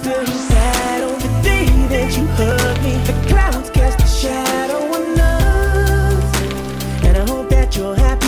still sad the day that you hugged me. The clouds cast a shadow on us, and I hope that you're happy.